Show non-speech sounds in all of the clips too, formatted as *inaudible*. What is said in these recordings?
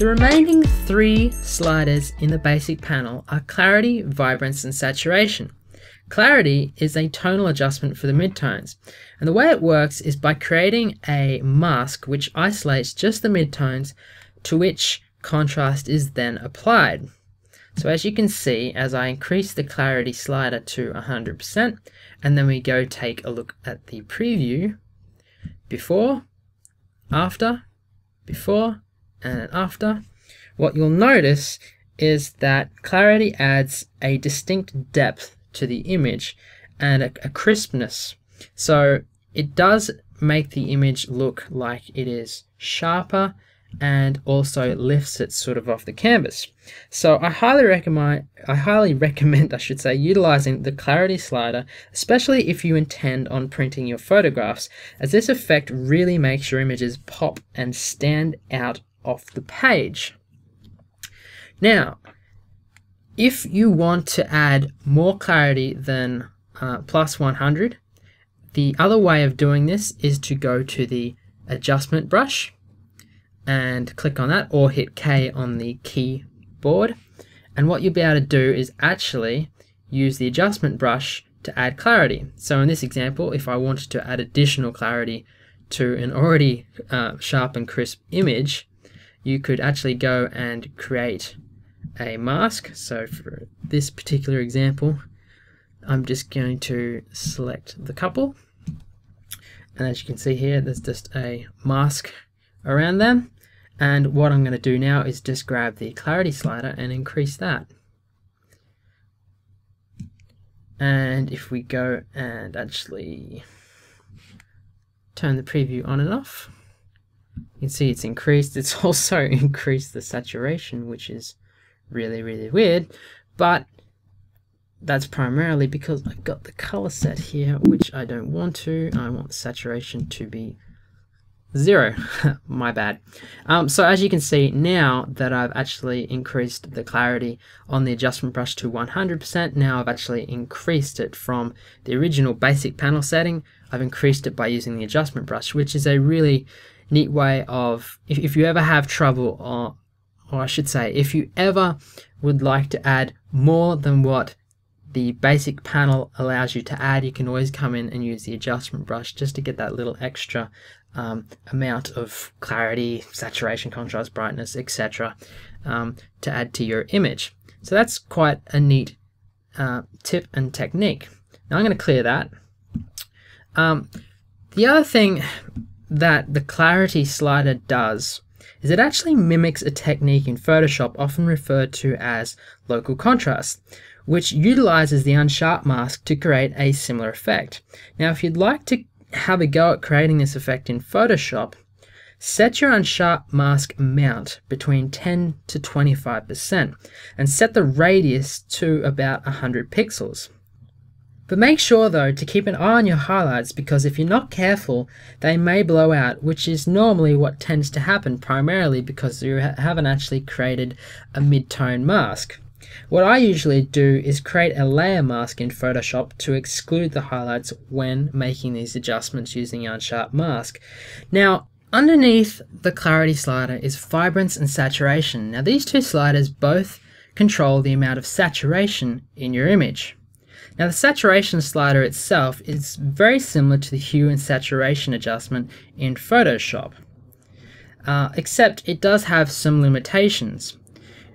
The remaining three sliders in the basic panel are clarity, vibrance, and saturation. Clarity is a tonal adjustment for the midtones, and the way it works is by creating a mask which isolates just the midtones to which contrast is then applied. So as you can see, as I increase the clarity slider to 100%, and then we go take a look at the preview, before, after, before, and after, what you'll notice is that clarity adds a distinct depth to the image and a, a crispness. So it does make the image look like it is sharper and also lifts it sort of off the canvas. So I highly recommend I highly *laughs* recommend I should say utilizing the clarity slider, especially if you intend on printing your photographs, as this effect really makes your images pop and stand out off the page. Now, if you want to add more clarity than uh, plus 100, the other way of doing this is to go to the adjustment brush and click on that or hit K on the keyboard. And what you'll be able to do is actually use the adjustment brush to add clarity. So in this example, if I wanted to add additional clarity to an already uh, sharp and crisp image, you could actually go and create a mask. So for this particular example, I'm just going to select the couple. And as you can see here, there's just a mask around them. And what I'm going to do now is just grab the clarity slider and increase that. And if we go and actually turn the preview on and off, you can see it's increased. It's *laughs* also increased the saturation, which is really, really weird. But that's primarily because I've got the color set here, which I don't want to. I want the saturation to be zero. *laughs* My bad. Um, so as you can see now that I've actually increased the clarity on the adjustment brush to 100%, now I've actually increased it from the original basic panel setting. I've increased it by using the adjustment brush, which is a really neat way of, if, if you ever have trouble, or, or I should say, if you ever would like to add more than what the basic panel allows you to add, you can always come in and use the adjustment brush just to get that little extra um, amount of clarity, saturation, contrast, brightness, etc. Um, to add to your image. So that's quite a neat uh, tip and technique. Now I'm going to clear that. Um, the other thing that the clarity slider does is it actually mimics a technique in Photoshop often referred to as local contrast, which utilizes the unsharp mask to create a similar effect. Now if you'd like to have a go at creating this effect in Photoshop, set your unsharp mask amount between 10 to 25% and set the radius to about 100 pixels. But make sure though to keep an eye on your highlights because if you're not careful, they may blow out, which is normally what tends to happen primarily because you haven't actually created a mid-tone mask. What I usually do is create a layer mask in Photoshop to exclude the highlights when making these adjustments using Unsharp Mask. Now, underneath the clarity slider is vibrance and saturation. Now these two sliders both control the amount of saturation in your image. Now the saturation slider itself is very similar to the hue and saturation adjustment in Photoshop, uh, except it does have some limitations.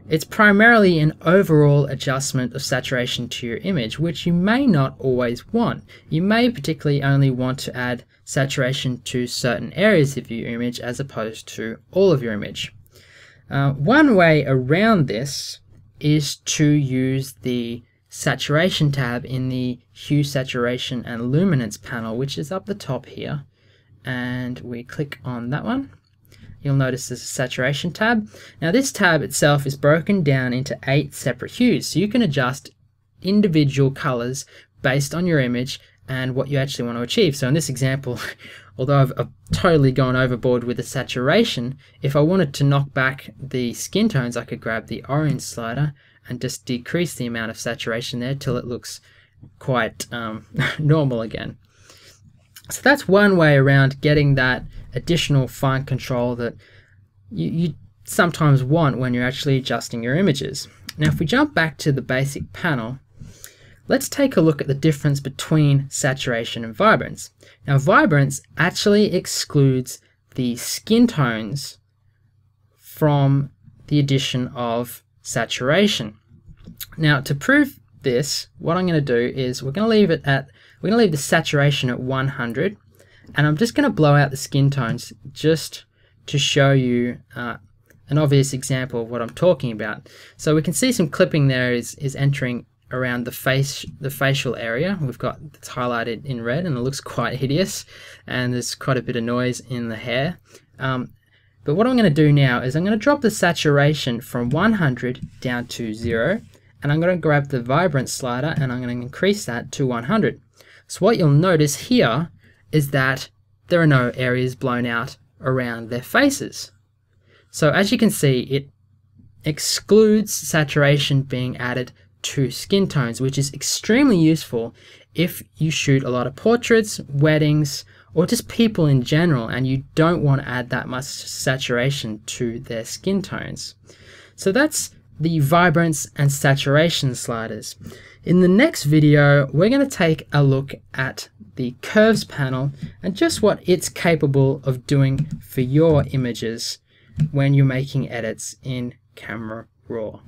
It's primarily an overall adjustment of saturation to your image, which you may not always want. You may particularly only want to add saturation to certain areas of your image as opposed to all of your image. Uh, one way around this is to use the saturation tab in the hue, saturation and luminance panel, which is up the top here. And we click on that one you'll notice there's a saturation tab. Now this tab itself is broken down into eight separate hues, so you can adjust individual colors based on your image and what you actually want to achieve. So in this example, *laughs* although I've, I've, totally gone overboard with the saturation, if I wanted to knock back the skin tones, I could grab the orange slider and just decrease the amount of saturation there till it looks quite um, *laughs* normal again. So that's one way around getting that additional fine control that you, you sometimes want when you're actually adjusting your images. Now if we jump back to the basic panel, let's take a look at the difference between saturation and vibrance. Now vibrance actually excludes the skin tones from the addition of saturation. Now to prove this, what I'm going to do is we're going to leave it at, we're going to leave the saturation at 100 and I'm just going to blow out the skin tones just to show you uh, an obvious example of what I'm talking about. So we can see some clipping there is, is entering around the face the facial area we've got it's highlighted in red and it looks quite hideous and there's quite a bit of noise in the hair um, but what I'm going to do now is I'm going to drop the saturation from 100 down to 0 and I'm going to grab the vibrance slider and I'm going to increase that to 100 so what you'll notice here is that there are no areas blown out around their faces. So as you can see, it excludes saturation being added to skin tones, which is extremely useful if you shoot a lot of portraits, weddings, or just people in general, and you don't want to add that much saturation to their skin tones. So that's the vibrance and saturation sliders. In the next video, we're going to take a look at the curves panel and just what it's capable of doing for your images when you're making edits in Camera Raw.